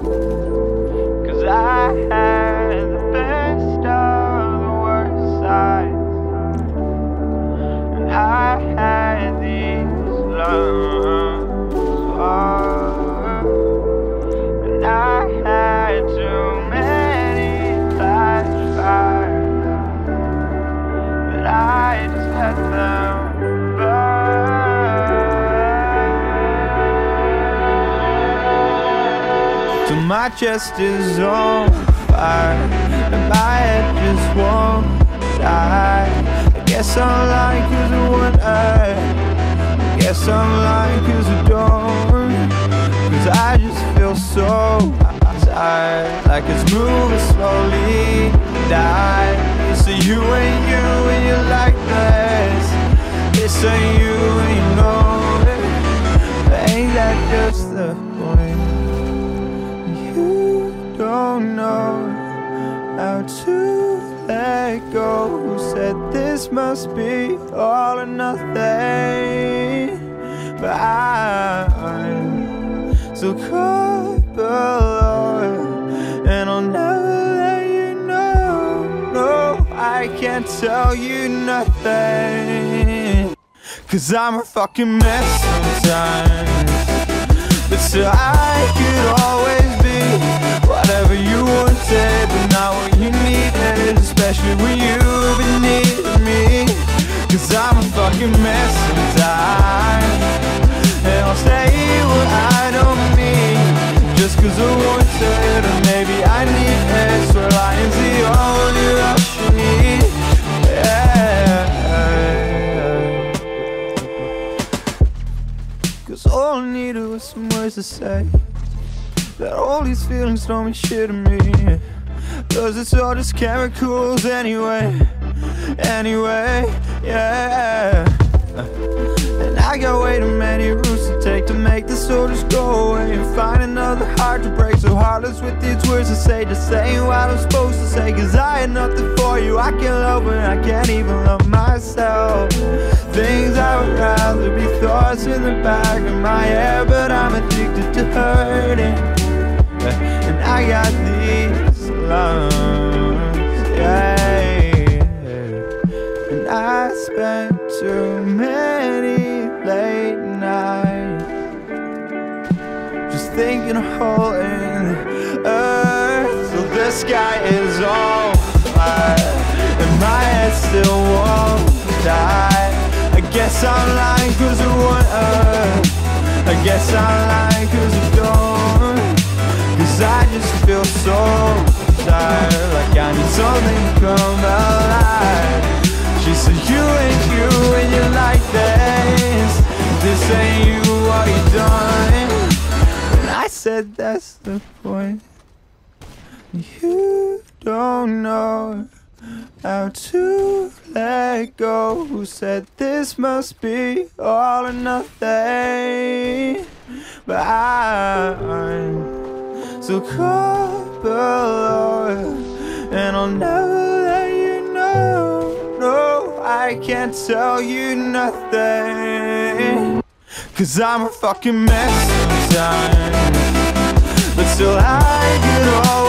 Cause I had the best of the worst sides. And I had these lungs Oh, and I had too many flashfires. But I just had them. My chest is on fire and my head just won't die. I guess I'm lying cause I want I guess I'm lying cause I don't. Cause I just feel so tired, like it's moving slowly. Don't know how to let go. Who said this must be all or nothing? But I'm so caught below, and I'll never let you know. No, I can't tell you nothing. Cause I'm a fucking mess sometimes. But still, I could especially when you've been needing me. Cause I'm a fucking mess sometimes. And I'll say what I don't mean, just cause I want it, or maybe I need it. So lying's the only rush you need. Yeah. Cause all I needed was some words to say That all these feelings don't mean shit to me Cause it's all just chemicals anyway Anyway, yeah. And I got way too many routes to take To make this all just go away And find another heart to break. So heartless with these words to say Just saying what I'm supposed to say. Cause I had nothing for you. I can't love when I can't even love myself. Things I would rather be thoughts in the back of my head But I'm addicted to hurting Just thinking of hole in earth. So the sky is all fire And my head still won't die. I guess I'm lying cause I want earth I guess I'm lying cause I don't Cause I just feel so tired Like I need something to come alive that's the point. You don't know how to let go. Who said this must be all or nothing? But I'm so caught below And I'll never let you know. No, I can't tell you nothing. Cause I'm a fucking mess sometimes Still I could always